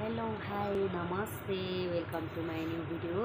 Hello hi नमस्ते welcome to my new video.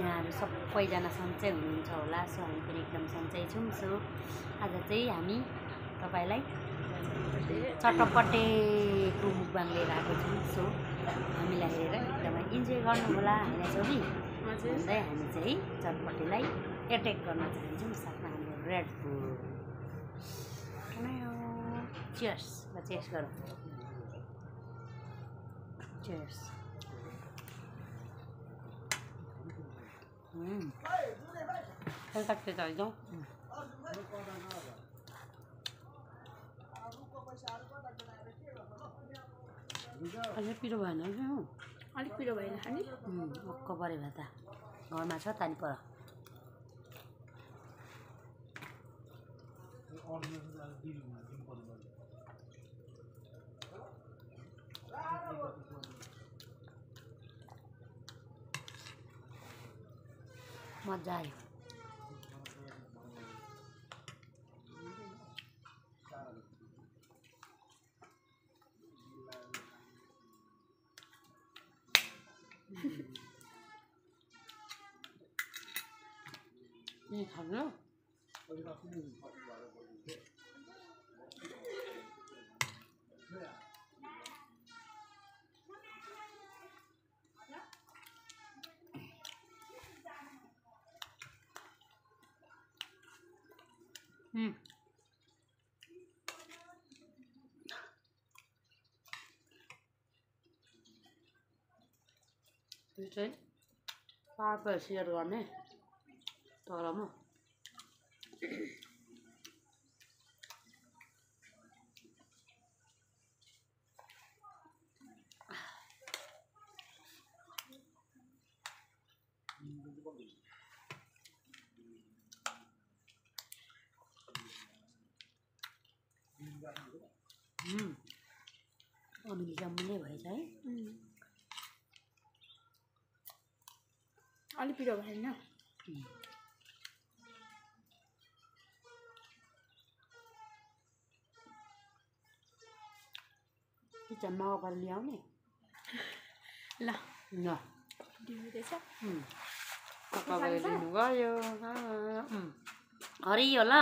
यहाँहरू सबैजना सन्चै हुनुहुन्छ होला सो हामी पनि एकदम सन्चै छौँ। सो आज चाहिँ हामी तपाईँलाई चटपटेको मुखबाङ लिएर आएको छौँ। सो हामीलाई हेरेर एकदमै इन्जोय गर्नु होला होइन छोरी भन्दै हामी चाहिँ चटपटेलाई एट्याक गर्न चाहन्छौँ साथमा हाम्रो रेड फुल चियर्स ल चेस गरौँ चियर्स कति जाइजाउँ अलिक पिरो भएन हौ अलिक पिरो भएन खाने अक्क पऱ्यो भए त घरमा छ तानी पर มาใจนี่ทำแล้ว यो चाहिँ पापा सेयर गर्ने तलमा। अमिली जम्मुनै भएछ है। अलिक पिरो भएन किचनमा अगाडि ल्याउने ल ल गयो हरियो ल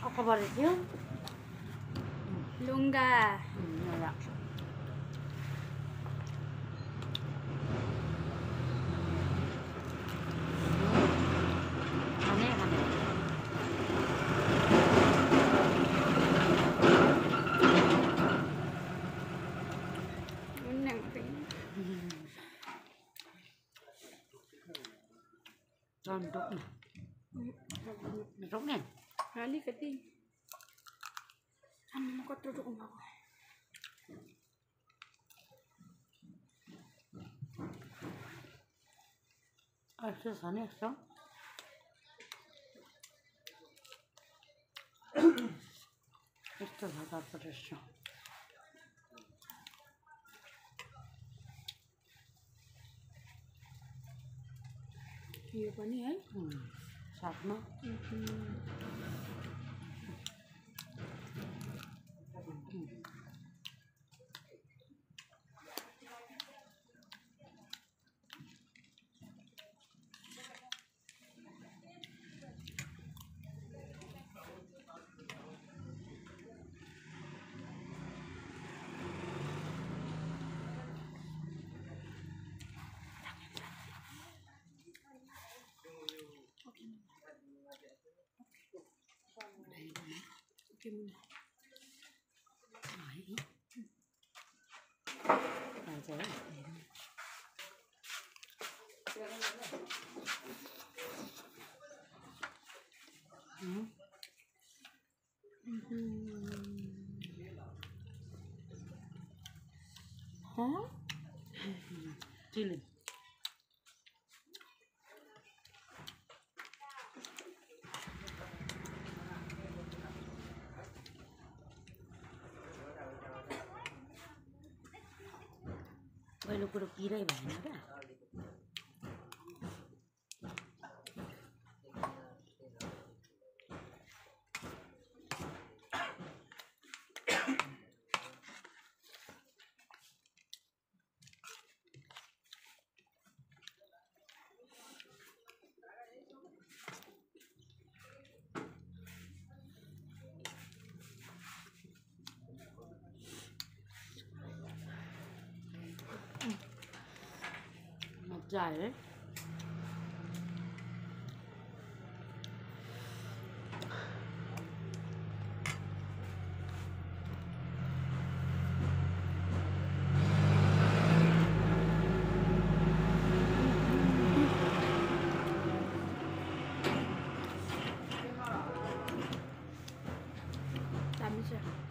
अक्कबरे थियो लुङ्गा con đục này. Nó rỗng này. Hả đi cái tin ăn nó có tiêu dụng nào à sao? Sao यो पनि है। 좀 아이 맞아 응? 어? 찔린 पहिलो कुरो किरै भएन क्या 在。咋没去？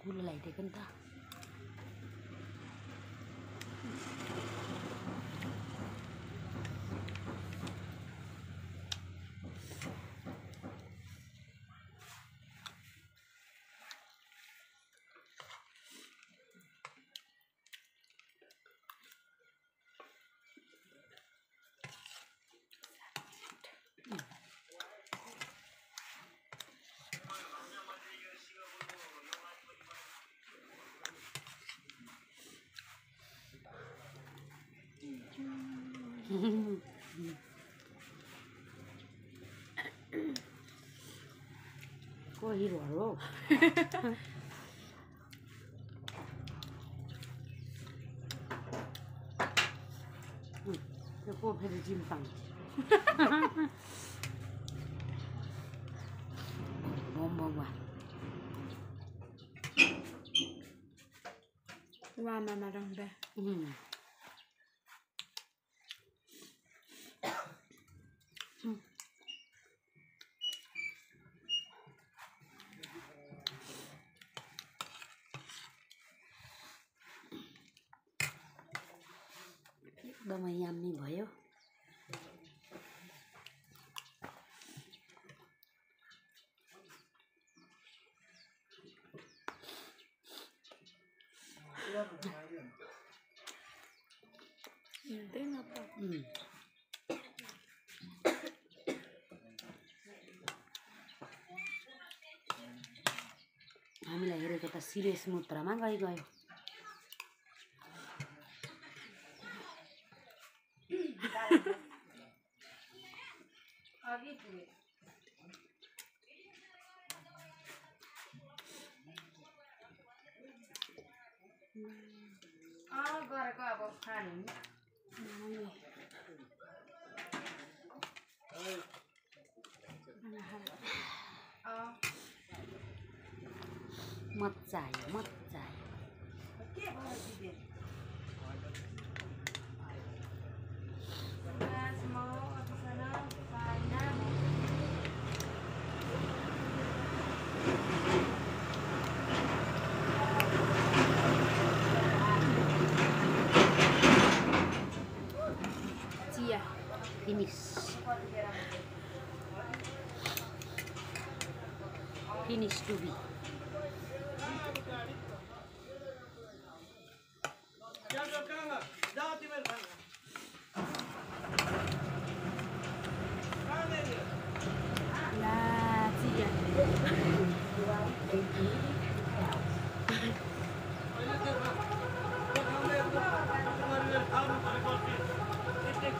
కూలలు అయితే కింద ก็หิวโรคจะโก้เพลจิมตังบอมบอมว่ะว่ามามาลองไปอืม एकदमै याम्मी भयो. हामीलाई हेरेको त सिरियस मुद्रामा गइगयो। गरेको अब खाने। मजा आयो मजा needs to be.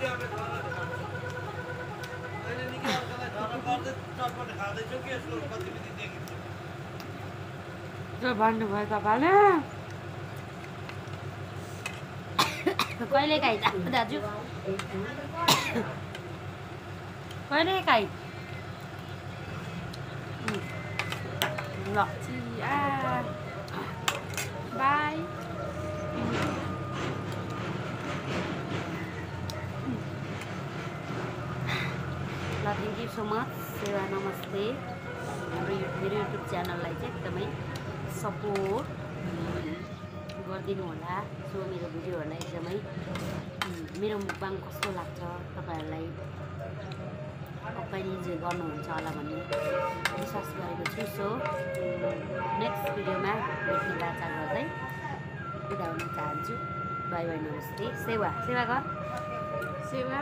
Thank you. भन्नुभयो तपाईँले कहिले काहीँ दाजु कहिले काहीँ ल बाई ल थ्याङ्क यू सो मच सेवा नमस्ते। हाम्रो यु मेरो युट्युब च्यानललाई चाहिँ एकदमै सपोर्ट गरिदिनु होला सो मेरो भिडियोहरूलाई एकदमै मेरो मुखबाङ कस्तो लाग्छ तपाईँहरूलाई? तपाईँ जे गर्नुहुन्छ होला भन्ने विश्वास गरेको छु। सो नेक्स्ट भिडियोमा भेट्ने बाचा गर्दै बिदा हुन चाहन्छु। बाई बाई नमस्ते। सेवा। सेवा गर। सेवा।